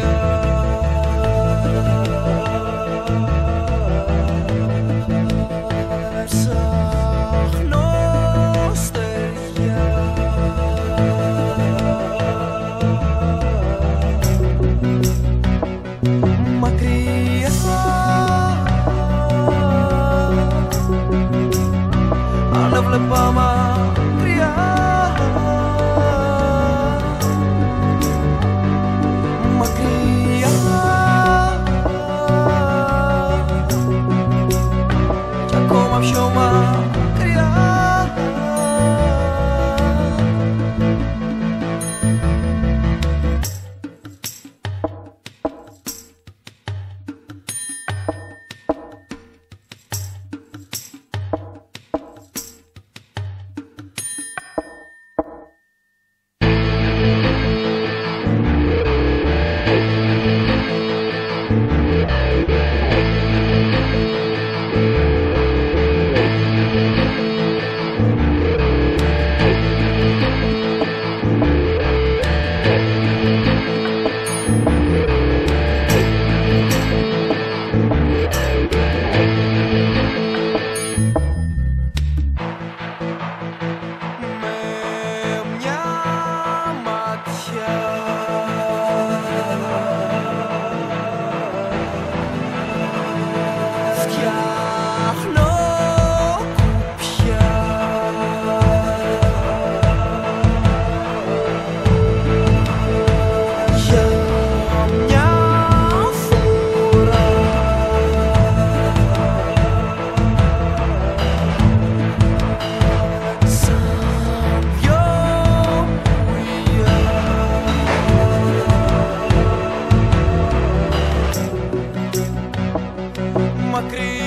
Savior. acredito.